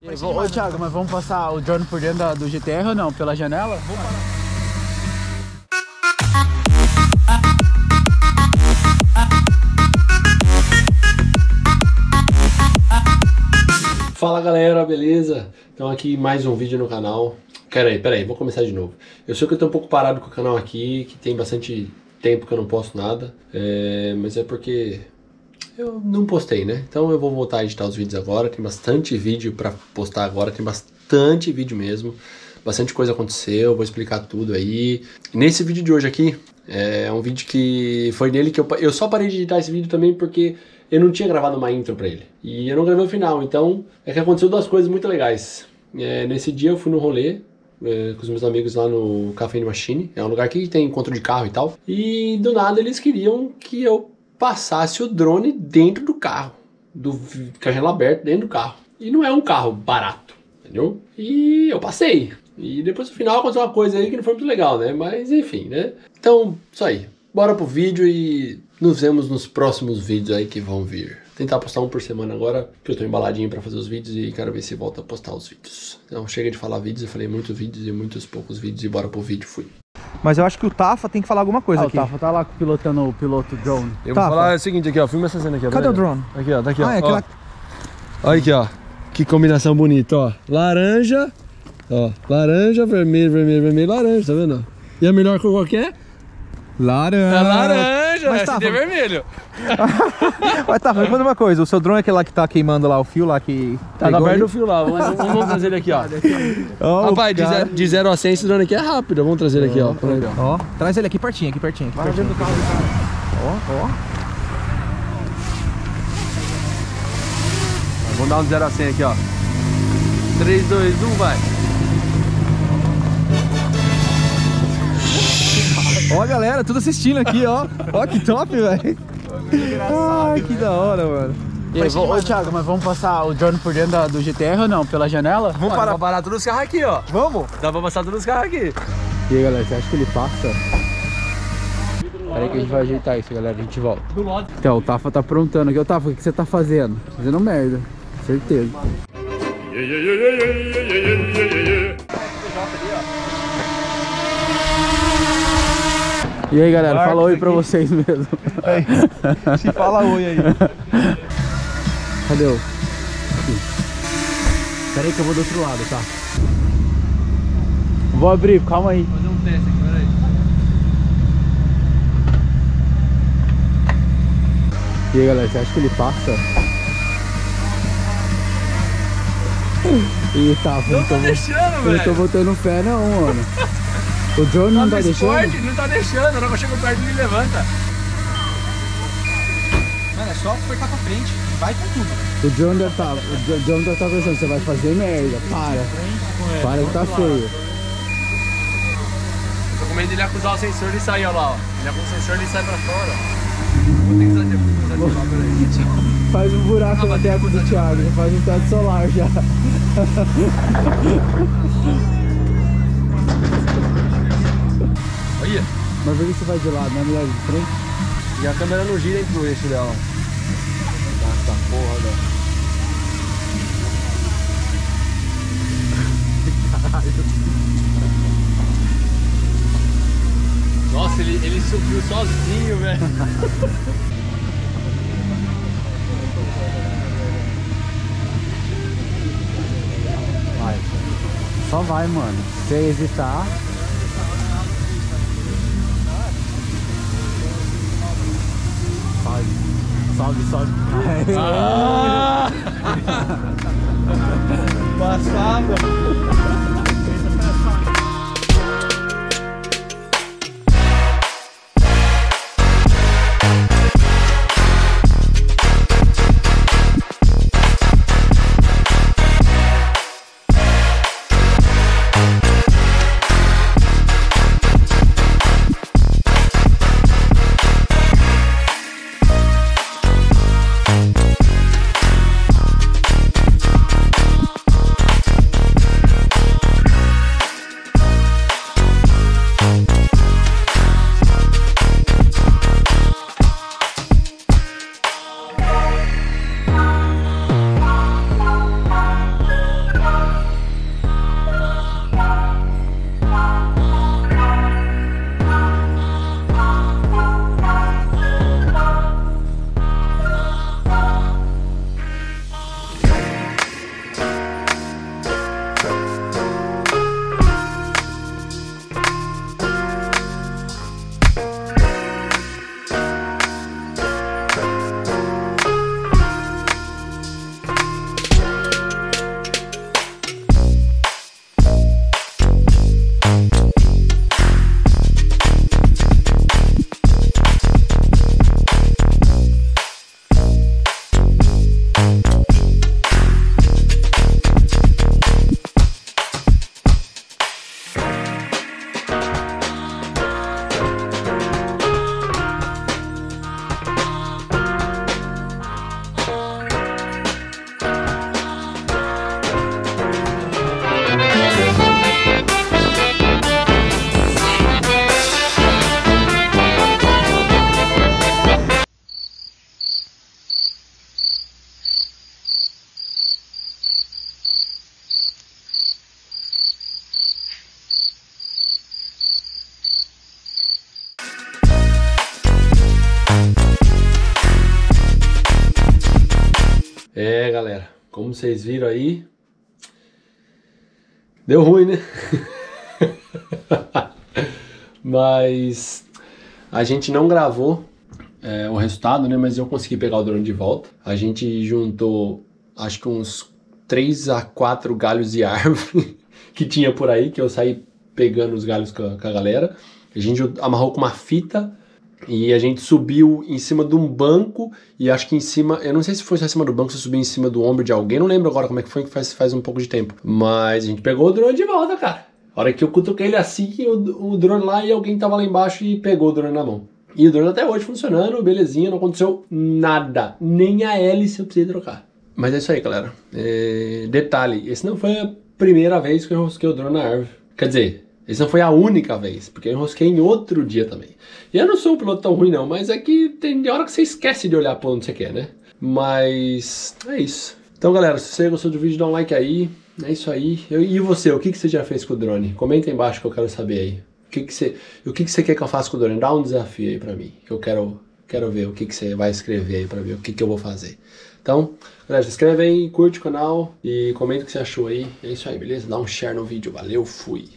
Eu vou- Ô Thiago, mas vamos passar o drone por dentro da- do GTR ou não? Pela janela? Vamos Fala galera, beleza? Então aqui mais um vídeo no canal. Pera aí, pera aí, vou começar de novo. Eu sei que eu tô um pouco parado com o canal aqui, que tem bastante tempo que eu não posto nada, é, mas é porque eu não postei, né? Então eu vou voltar a editar os vídeos agora, tem bastante vídeo pra postar agora, tem bastante vídeo mesmo. Bastante coisa aconteceu, vou explicar tudo aí. Nesse vídeo de hoje aqui, é um vídeo que foi nele que eu, eu só parei de editar esse vídeo também porque eu não tinha gravado uma intro pra ele. E eu não gravei o final, então é que aconteceu duas coisas muito legais. É, nesse dia eu fui no rolê é, com os meus amigos lá no Caffeine Machine, é um lugar que tem encontro de carro e tal. E do nada eles queriam que eu passasse o drone dentro do carro, do vi- com a janela aberta dentro do carro. E não é um carro barato, entendeu? E eu passei. E depois no final aconteceu uma coisa aí que não foi muito legal, né? Mas enfim, né? Então, isso aí. Bora pro vídeo e nos vemos nos próximos vídeos aí que vão vir. Tentar postar um por semana agora, que eu tô embaladinho pra fazer os vídeos e quero ver se volta a postar os vídeos. Então chega de falar vídeos, eu falei muitos vídeos e muitos poucos vídeos e bora pro vídeo, fui. Mas eu acho que o Tafa tem que falar alguma coisa Ah, o aqui. Tafa tá lá pilotando o piloto drone. Eu Tá, vou falar tá. o seguinte aqui, ó. Filma essa cena aqui, ó. Cadê tá o drone? Aqui, ó. Tá aqui, ó. Ah, é ó. aquela... Olha aqui, ó. Que combinação bonita, ó. Laranja, ó. Laranja, vermelho, vermelho, vermelho, laranja, tá vendo? E a melhor cor qualquer? Laranja. É laranja, Mas é tá, SD vamos- vermelho. Mas Tafa, me manda uma coisa. O seu drone é aquele lá que tá queimando lá o fio lá que... Tá na perna do fio lá. Vamos, vamos- trazer ele aqui, ó. Ó, o Rapaz, de cara. zero, de zero a 100 esse drone aqui é rápido. Vamos trazer ele aqui, ó. Ó. Ó, traz ele aqui pertinho, aqui pertinho. Aqui pertinho. Ó, ó. Vamos dar um de zero a 100 aqui, ó. 3, 2, 1, vai. Ó, galera, tudo assistindo aqui, ó. Ó, que top, velho. Ai, que da hora, mano. E aí, vou- Ô Thiago, mas vamos passar o drone por dentro da- do GTR ou não? Pela janela? Vamos Dá parar. pra parar todos os carros aqui, ó. Vamos? Dá pra passar todos os carros aqui. E aí galera, você acha que ele passa? Peraí que a gente vai ajeitar isso, galera. A gente volta. Do lado. Então, o Tafa tá aprontando aqui. Ô Tafa, o que você tá fazendo? Fazendo merda. Certeza. E aí galera, fala oi pra vocês mesmo. Se fala oi aí. Cadê o? Aqui. Pera aí que eu vou do outro lado, tá? Vou abrir, calma aí. Fazer um teste aqui, peraí. E aí galera, você acha que ele passa? Ih, tá, não tô, Deixando, eu não tô botando fé não, mano. O drone não tá deixando? Esporte, não tá deixando. Na hora que eu chego perto, ele levanta. Mano, é só apertar pra frente. Vai com tudo. O drone deve tá, o dr- drone deve tá pensando, você vai fazer merda, para. Para que tá feio. Tô com medo dele acusar o sensor e sair, ó lá, ó. Ele acusa o sensor e ele sai pra fora, ó. Vou ter que desativar. Faz um buraco no teto do Thiago, faz um teto solar já. Mas por que você vai de lado, não é melhor de frente? E a câmera não gira entre o eixo dela. Essa porra, velho. Nossa, ele, ele subiu sozinho, velho. Vai. Só vai, mano. Se você hesitar. Sobe, sobe. Ah! Passada. É, galera, como vocês viram aí, deu ruim, né? Mas a gente não gravou é, o resultado, né? Mas eu consegui pegar o drone de volta. A gente juntou, acho que uns 3 a 4 galhos de árvore que tinha por aí, que eu saí pegando os galhos com a, com a galera. A gente amarrou com uma fita e a gente subiu em cima de um banco e acho que em cima, eu não sei se foi em cima do banco, se subiu em cima do ombro de alguém, não lembro agora como é que foi, que faz, faz um pouco de tempo. Mas a gente pegou o drone de volta, cara. A hora que eu cutuquei ele assim, o, o drone lá e alguém tava lá embaixo e pegou o drone na mão. E o drone até hoje funcionando, belezinha, não aconteceu nada. Nem a hélice eu precisei trocar. Mas é isso aí, galera. É... Detalhe, esse não foi a primeira vez que eu enrosquei o drone na árvore. Quer dizer, esse não foi a única vez, porque eu enrosquei em outro dia também. E eu não sou um piloto tão ruim não, mas é que tem hora que você esquece de olhar para onde você quer, né? Mas é isso. Então, galera, se você gostou do vídeo, dá um like aí. É isso aí. Eu, e você, o que, que você já fez com o drone? Comenta aí embaixo que eu quero saber aí. O que, você, o que, que você quer que eu faça com o drone? Dá um desafio aí pra mim. Eu quero, quero ver o que, que você vai escrever aí pra ver o que, que eu vou fazer. Então, galera, se inscreve aí, curte o canal e comenta o que você achou aí. É isso aí, beleza? Dá um share no vídeo. Valeu, fui!